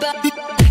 ba.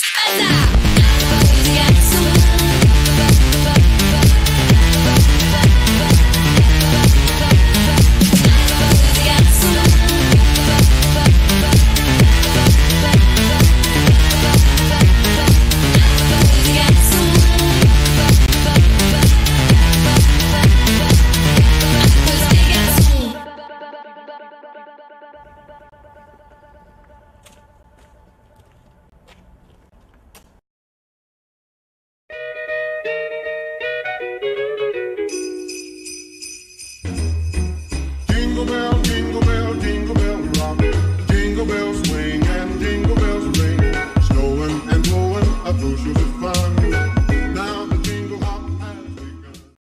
儿子